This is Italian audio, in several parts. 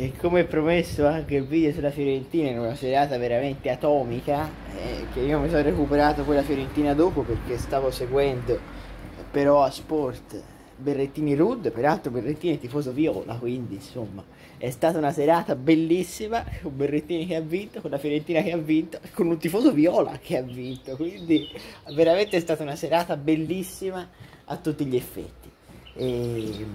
E come promesso anche il video sulla Fiorentina in una serata veramente atomica, eh, che io mi sono recuperato quella Fiorentina dopo perché stavo seguendo però a sport Berrettini Rud, peraltro Berrettini è tifoso viola, quindi insomma è stata una serata bellissima con Berrettini che ha vinto, con la Fiorentina che ha vinto con un tifoso viola che ha vinto, quindi veramente è stata una serata bellissima a tutti gli effetti. E,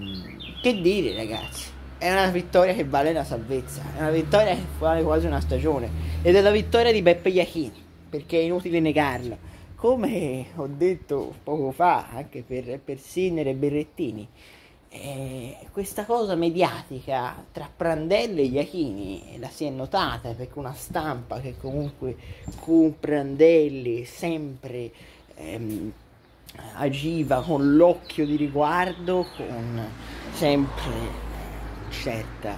che dire ragazzi, è una vittoria che vale la salvezza, è una vittoria che vale quasi una stagione ed è la vittoria di Beppe Iachini, perché è inutile negarlo. Come ho detto poco fa anche per, per Sinner e Berrettini, eh, questa cosa mediatica tra Prandelli e Iachini la si è notata perché una stampa che comunque con Prandelli sempre ehm, agiva con l'occhio di riguardo, con sempre certa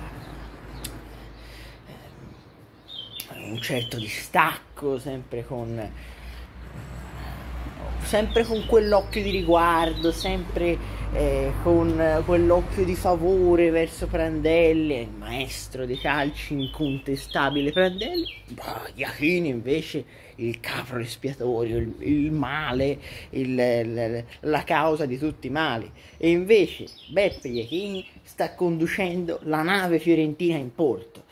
ehm, un certo distacco, sempre con sempre con quell'occhio di riguardo, sempre eh, con quell'occhio di favore verso Prandelli, il maestro dei calci incontestabile Prandelli, bah, Iachini invece il capro espiatorio, il, il male, il, il, la causa di tutti i mali. E invece Beppe Iachini sta conducendo la nave fiorentina in porto.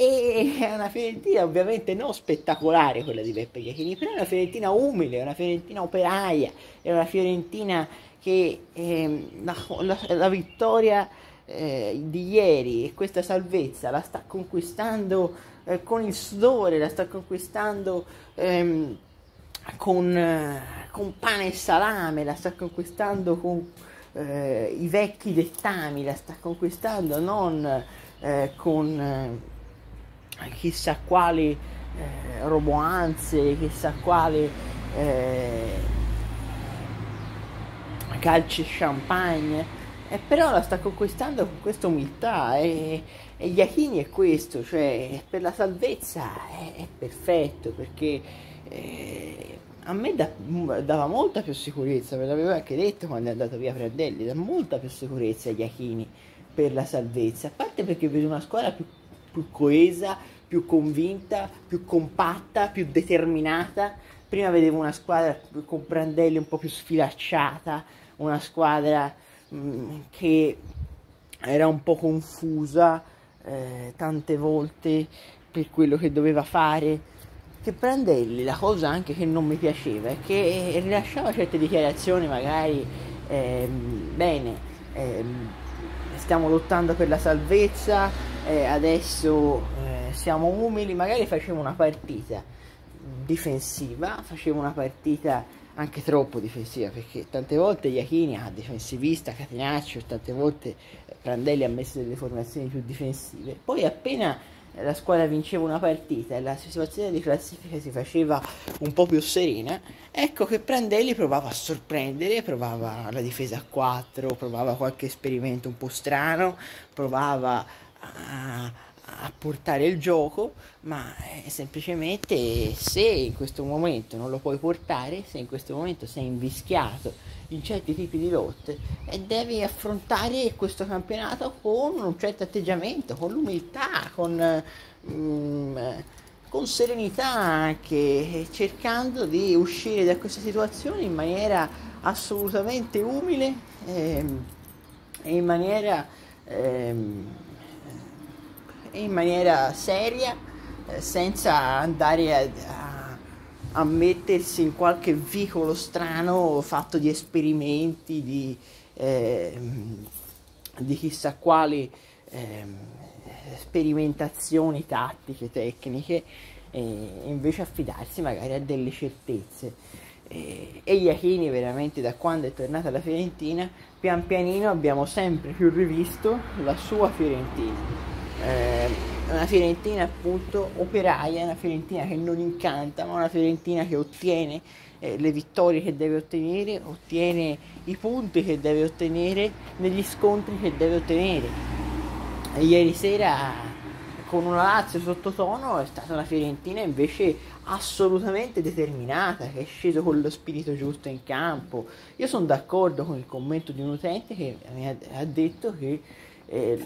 E è una Fiorentina ovviamente non spettacolare quella di Beppe Iachini, però è una Fiorentina umile, è una Fiorentina operaia, è una Fiorentina che eh, la, la, la, vittoria eh, di ieri e questa salvezza la sta conquistando eh, con il sudore, la sta conquistando ehm, con, con, pane e salame, la sta conquistando con eh, i vecchi dettami, la sta conquistando non eh, con eh, chissà quali roboanze, chissà quali calci champagne, eh, però la sta conquistando con questa umiltà e, e Iachini è questo, cioè per la salvezza è, è perfetto perché eh, a me da, dava molta più sicurezza, me l'aveva anche detto quando è andato via Prandelli, dà molta più sicurezza Iachini per la salvezza, a parte perché vedo una squadra più, più coesa, più convinta, più compatta, più determinata. Prima vedevo una squadra con Prandelli un po' più sfilacciata, una squadra mh, mm, che era un po' confusa eh, tante volte per quello che doveva fare. Che Prandelli, la cosa anche che non mi piaceva è che rilasciava certe dichiarazioni magari eh, bene, eh, stiamo lottando per la salvezza, eh, adesso eh, siamo umili, magari faceva una partita difensiva, faceva una partita anche troppo difensiva perché tante volte Iachini ha difensivista, Catenaccio, tante volte Prandelli ha messo delle formazioni più difensive. Poi appena la squadra vinceva una partita e la situazione di classifica si faceva un po' più serena, ecco che Prandelli provava a sorprendere, provava la difesa a 4, provava qualche esperimento un po' strano, provava a a portare il gioco, ma semplicemente se in questo momento non lo puoi portare, se in questo momento sei invischiato in certi tipi di lotte e devi affrontare questo campionato con un certo atteggiamento, con l'umiltà, con, mm, con serenità anche, cercando di uscire da questa situazione in maniera assolutamente umile ehm, e in maniera... Ehm, in maniera seria, eh, senza andare a, a, a, mettersi in qualche vicolo strano fatto di esperimenti, di, eh, di chissà quali eh, sperimentazioni tattiche, tecniche, e invece affidarsi magari a delle certezze. E, Iachini veramente da quando è tornata alla Fiorentina, pian pianino abbiamo sempre più rivisto la sua Fiorentina eh, una Fiorentina appunto operaia, una Fiorentina che non incanta, ma una Fiorentina che ottiene eh, le vittorie che deve ottenere, ottiene i punti che deve ottenere negli scontri che deve ottenere. E ieri sera con una Lazio sottotono è stata una Fiorentina invece assolutamente determinata, che è sceso con lo spirito giusto in campo. Io sono d'accordo con il commento di un utente che mi ha, detto che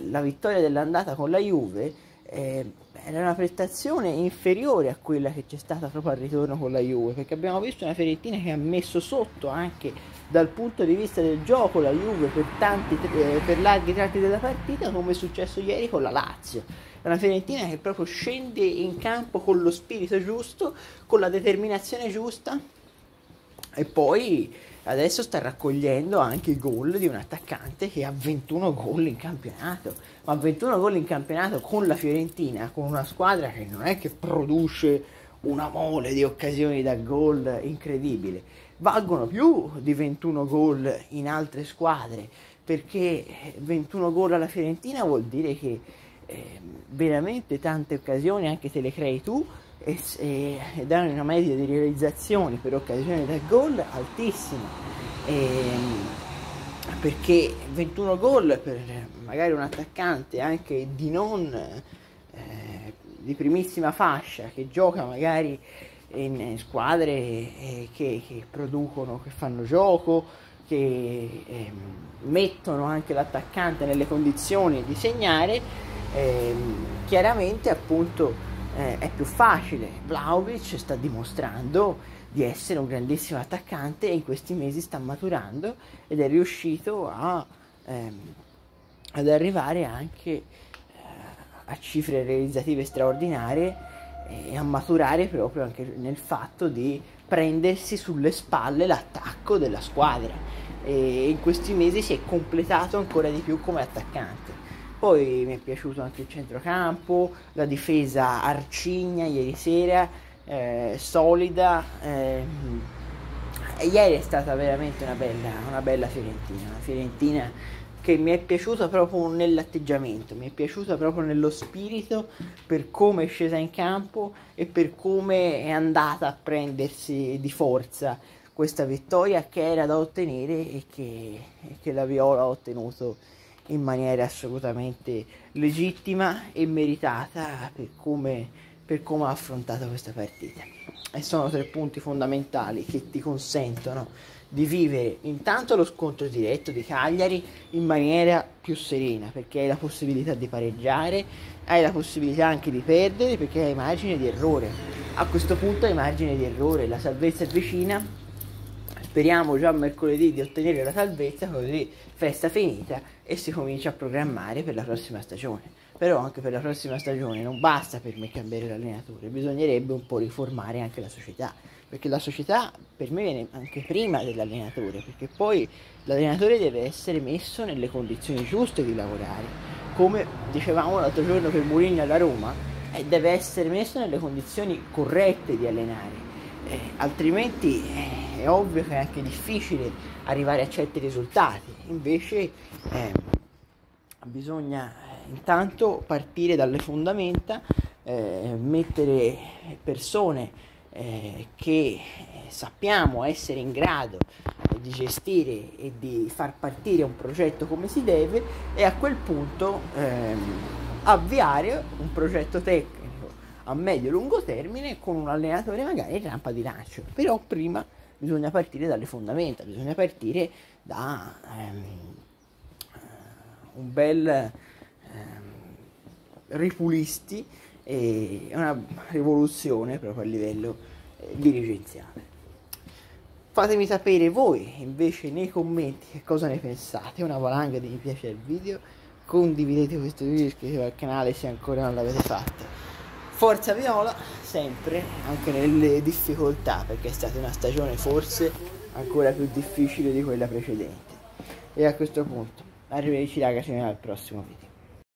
la vittoria dell'andata con la Juve eh, era una prestazione inferiore a quella che c'è stata proprio al ritorno con la Juve, perché abbiamo visto una Fiorentina che ha messo sotto anche dal punto di vista del gioco la Juve per, tanti, eh, per larghi tratti della partita, come è successo ieri con la Lazio. È una Fiorentina che proprio scende in campo con lo spirito giusto, con la determinazione giusta e poi adesso sta raccogliendo anche i gol di un attaccante che ha 21 gol in campionato, ma 21 gol in campionato con la Fiorentina, con una squadra che non è che produce una mole di occasioni da gol incredibile, valgono più di 21 gol in altre squadre, perché 21 gol alla Fiorentina vuol dire che eh, veramente tante occasioni, anche se le crei tu, e, e, e danno una media di realizzazioni per occasione da gol altissima. E, perché 21 gol per magari un attaccante anche di non eh, di primissima fascia che gioca magari in squadre eh, che, che, producono, che fanno gioco, che eh, mettono anche l'attaccante nelle condizioni di segnare, ehm, chiaramente appunto eh, è più facile. Vlaovic sta dimostrando di essere un grandissimo attaccante e in questi mesi sta maturando ed è riuscito a, ehm, ad arrivare anche eh, a cifre realizzative straordinarie e a maturare proprio anche nel fatto di prendersi sulle spalle l'attacco della squadra e in questi mesi si è completato ancora di più come attaccante. Poi mi è piaciuto anche il centrocampo, la difesa arcigna ieri sera, eh, solida. Eh, ieri è stata veramente una bella, una bella Fiorentina, una Fiorentina che mi è piaciuta proprio nell'atteggiamento, mi è piaciuta proprio nello spirito per come è scesa in campo e per come è andata a prendersi di forza questa vittoria che era da ottenere e che, e che la Viola ha ottenuto in maniera assolutamente legittima e meritata per come, per come ha affrontato questa partita. E sono tre punti fondamentali che ti consentono di vivere intanto lo scontro diretto di Cagliari in maniera più serena, perché hai la possibilità di pareggiare, hai la possibilità anche di perdere perché hai margine di errore. A questo punto hai margine di errore, la salvezza è vicina, speriamo già mercoledì di ottenere la salvezza, così festa finita e si comincia a programmare per la prossima stagione. Però anche per la prossima stagione non basta per me cambiare l'allenatore, bisognerebbe un po' riformare anche la società, perché la società per me viene anche prima dell'allenatore, perché poi l'allenatore deve essere messo nelle condizioni giuste di lavorare. Come dicevamo l'altro giorno per Mourinho alla Roma, eh, deve essere messo nelle condizioni corrette di allenare, eh, altrimenti eh, è ovvio che è anche difficile arrivare a certi risultati. Invece eh, bisogna eh, intanto partire dalle fondamenta, eh, mettere persone che sappiamo essere in grado di gestire e di far partire un progetto come si deve e a quel punto ehm, avviare un progetto tecnico a medio e lungo termine con un allenatore magari in rampa di lancio. Però prima bisogna partire dalle fondamenta, bisogna partire da ehm, un bel ehm, ripulisti e una rivoluzione proprio a livello eh, dirigenziale. Fatemi sapere voi invece nei commenti che cosa ne pensate, una valanga di mi piace al video, condividete questo video, iscrivetevi al canale se ancora non l'avete fatto. Forza Viola, sempre, anche nelle difficoltà, perché è stata una stagione forse ancora più difficile di quella precedente. E a questo punto, arrivederci ragazzi al prossimo video.